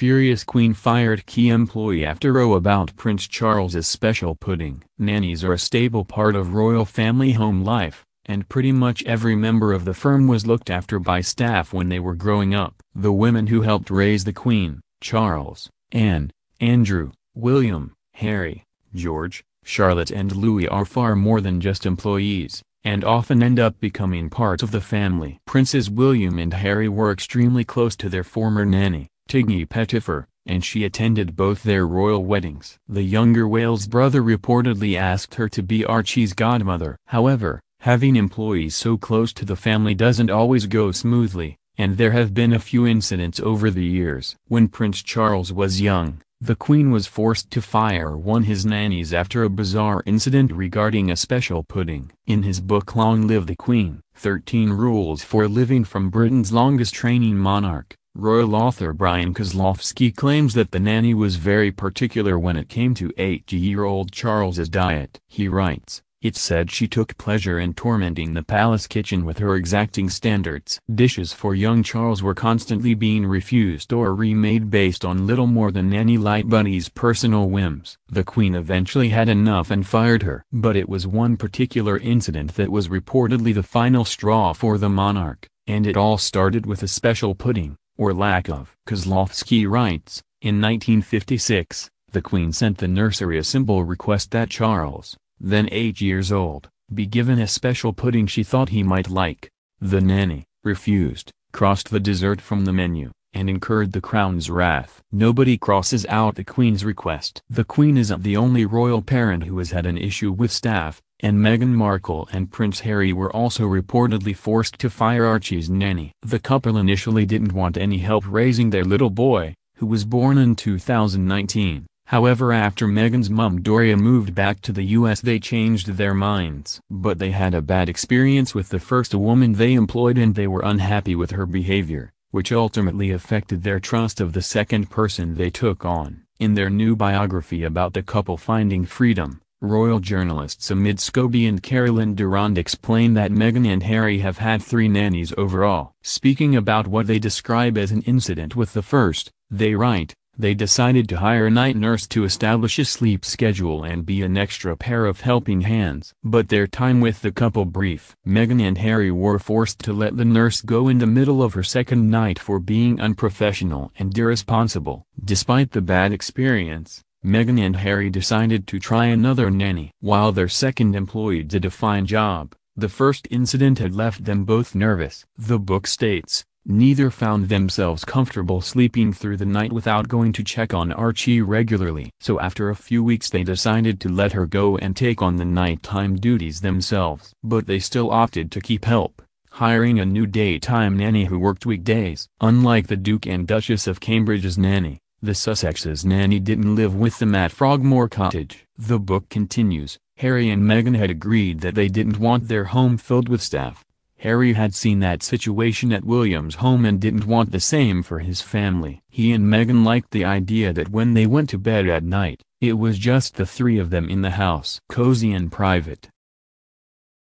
furious queen fired key employee after row about Prince Charles's special pudding. Nannies are a stable part of royal family home life, and pretty much every member of the firm was looked after by staff when they were growing up. The women who helped raise the Queen, Charles, Anne, Andrew, William, Harry, George, Charlotte and Louis are far more than just employees, and often end up becoming part of the family. Princes William and Harry were extremely close to their former nanny, Tiggy Pettifer, and she attended both their royal weddings. The younger Wales brother reportedly asked her to be Archie's godmother. However, having employees so close to the family doesn't always go smoothly, and there have been a few incidents over the years. When Prince Charles was young, the Queen was forced to fire one of his nannies after a bizarre incident regarding a special pudding. In his book Long Live the Queen, 13 Rules for Living from Britain's Longest Reigning Monarch, royal author Bryan Kozlowski claims that the nanny was very particular when it came to 80-year-old Charles's diet. He writes, it said she took pleasure in tormenting the palace kitchen with her exacting standards. Dishes for young Charles were constantly being refused or remade based on little more than Nanny Lightbody's personal whims. The queen eventually had enough and fired her. But it was one particular incident that was reportedly the final straw for the monarch, and it all started with a special pudding, or lack of. Kozlowski writes, in 1956, the queen sent the nursery a simple request that Charles, then eight years old, be given a special pudding she thought he might like. The nanny, refused, crossed the dessert from the menu, and incurred the crown's wrath. Nobody crosses out the queen's request. The queen isn't the only royal parent who has had an issue with staff, and Meghan Markle and Prince Harry were also reportedly forced to fire Archie's nanny. The couple initially didn't want any help raising their little boy, who was born in 2019. However after Meghan's mum Doria moved back to the US they changed their minds. But they had a bad experience with the first woman they employed and they were unhappy with her behavior, which ultimately affected their trust of the second person they took on. In their new biography about the couple finding freedom, royal journalists Omid Scobie and Carolyn Durand explain that Meghan and Harry have had three nannies overall. Speaking about what they describe as an incident with the first, they write, they decided to hire a night nurse to establish a sleep schedule and be an extra pair of helping hands. But their time with the couple brief. Meghan and Harry were forced to let the nurse go in the middle of her second night for being unprofessional and irresponsible. Despite the bad experience, Meghan and Harry decided to try another nanny. While their second employee did a fine job, the first incident had left them both nervous. The book states, Neither found themselves comfortable sleeping through the night without going to check on Archie regularly. So after a few weeks they decided to let her go and take on the nighttime duties themselves. But they still opted to keep help, hiring a new daytime nanny who worked weekdays. Unlike the Duke and Duchess of Cambridge's nanny, the Sussex's nanny didn't live with them at Frogmore Cottage. The book continues, Harry and Meghan had agreed that they didn't want their home filled with staff Harry had seen that situation at William's home and didn't want the same for his family. He and Meghan liked the idea that when they went to bed at night, it was just the three of them in the house. Cozy and private.